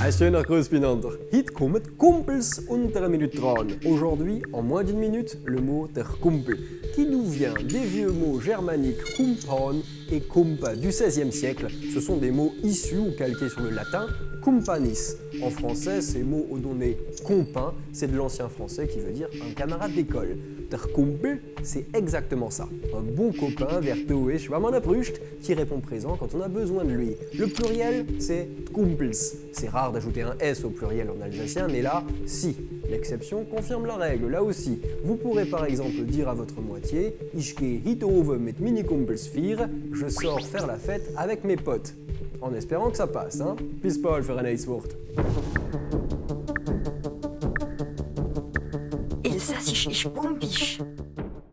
Ja, schöner Gruß binander. Hit kommet Kumpels unter. Aujourd'hui, en moins d'une minute, le mot der Kumpel, qui nous vient des vieux mots germaniques kumpan et kumpa du XVIe siècle. Ce sont des mots issus ou calqués sur le latin kumpanis. En français, ces mots au donné compin, c'est de l'ancien français qui veut dire un camarade d'école. Der Kumpel, c'est exactement ça. Un bon copain, vers Toesch, Wamanapruscht, qui répond présent quand on a besoin de lui. Le pluriel, c'est Kumpels. C'est rare d'ajouter un S au pluriel en alsacien, mais là, si. L'exception confirme la règle, là aussi. Vous pourrez par exemple dire à votre moitié Ich gehe hitove mit mini je sors faire la fête avec mes potes. En espérant que ça passe, hein Bis Paul ich bombisch.